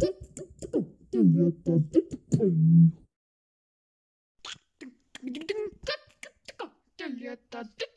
Hey. Tell you that.